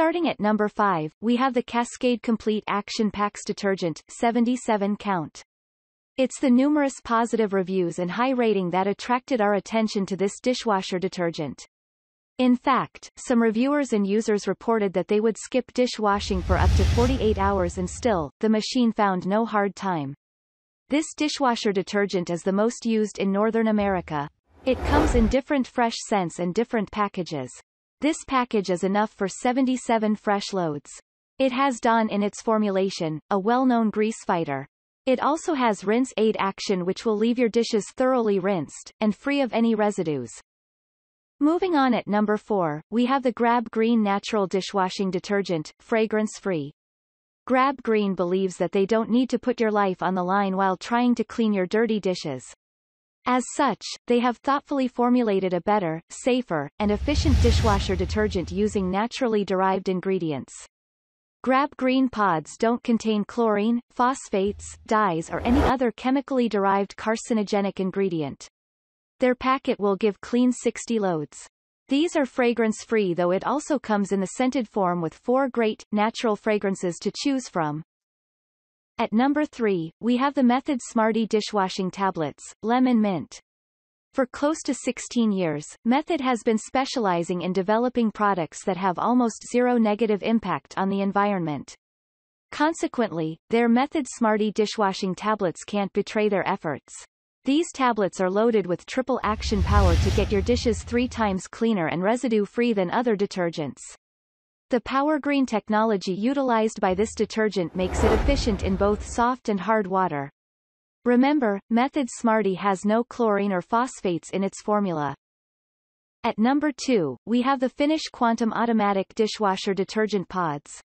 Starting at number 5, we have the Cascade Complete Action Pacs Detergent, 77 count. It's the numerous positive reviews and high rating that attracted our attention to this dishwasher detergent. In fact, some reviewers and users reported that they would skip dishwashing for up to 48 hours and still, the machine found no hard time. This dishwasher detergent is the most used in Northern America. It comes in different fresh scents and different packages. This package is enough for 77 fresh loads. It has Dawn in its formulation, a well-known grease fighter. It also has rinse aid action which will leave your dishes thoroughly rinsed, and free of any residues. Moving on at number 4, we have the Grab Green Natural Dishwashing Detergent, fragrance-free. Grab Green believes that they don't need to put your life on the line while trying to clean your dirty dishes. As such, they have thoughtfully formulated a better, safer, and efficient dishwasher detergent using naturally derived ingredients. Grab green pods don't contain chlorine, phosphates, dyes or any other chemically derived carcinogenic ingredient. Their packet will give clean 60 loads. These are fragrance-free though it also comes in the scented form with four great, natural fragrances to choose from. At number 3, we have the Method Smarty Dishwashing Tablets, Lemon Mint. For close to 16 years, Method has been specializing in developing products that have almost zero negative impact on the environment. Consequently, their Method Smarty dishwashing tablets can't betray their efforts. These tablets are loaded with triple action power to get your dishes three times cleaner and residue-free than other detergents. The Power Green technology utilized by this detergent makes it efficient in both soft and hard water. Remember, Method Smarty has no chlorine or phosphates in its formula. At number 2, we have the Finish Quantum Automatic Dishwasher Detergent Pods.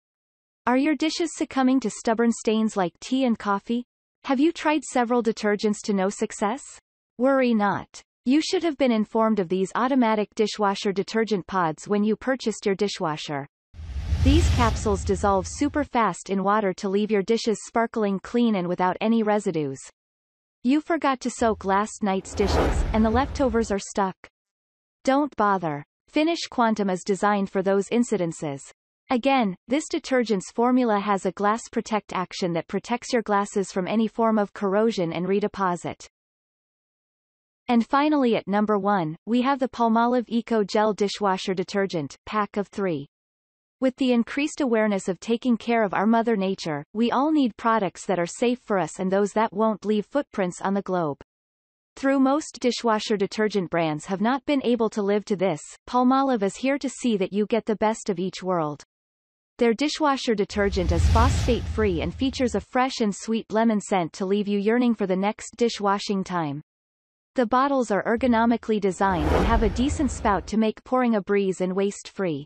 Are your dishes succumbing to stubborn stains like tea and coffee? Have you tried several detergents to no success? Worry not. You should have been informed of these automatic dishwasher detergent pods when you purchased your dishwasher. These capsules dissolve super fast in water to leave your dishes sparkling clean and without any residues. You forgot to soak last night's dishes, and the leftovers are stuck. Don't bother. Finish Quantum is designed for those incidences. Again, this detergent's formula has a glass protect action that protects your glasses from any form of corrosion and redeposit. And finally at number 1, we have the Palmolive Eco Gel Dishwasher Detergent, pack of 3. With the increased awareness of taking care of our Mother Nature, we all need products that are safe for us and those that won't leave footprints on the globe. Through most dishwasher detergent brands have not been able to live to this, Palmolive is here to see that you get the best of each world. Their dishwasher detergent is phosphate-free and features a fresh and sweet lemon scent to leave you yearning for the next dishwashing time. The bottles are ergonomically designed and have a decent spout to make pouring a breeze and waste-free.